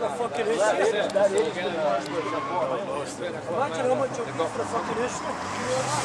for fucking history. Imagine how much for fucking.